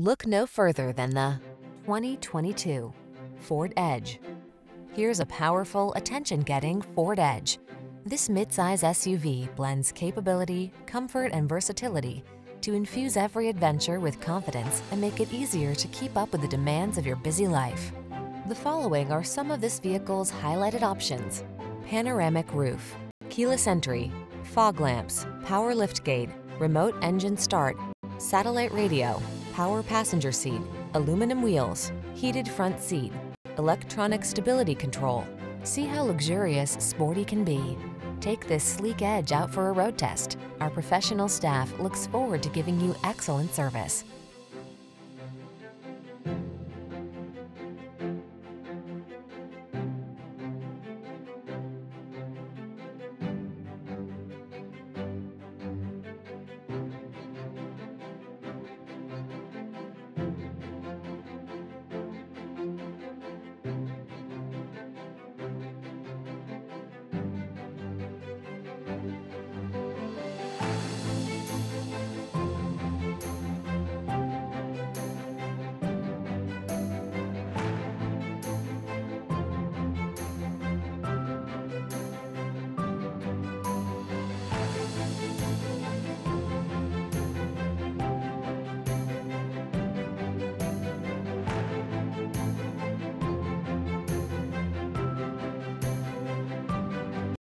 Look no further than the 2022 Ford Edge. Here's a powerful, attention-getting Ford Edge. This midsize SUV blends capability, comfort, and versatility to infuse every adventure with confidence and make it easier to keep up with the demands of your busy life. The following are some of this vehicle's highlighted options. Panoramic roof, keyless entry, fog lamps, power liftgate, remote engine start, satellite radio, power passenger seat, aluminum wheels, heated front seat, electronic stability control. See how luxurious sporty can be. Take this sleek edge out for a road test. Our professional staff looks forward to giving you excellent service.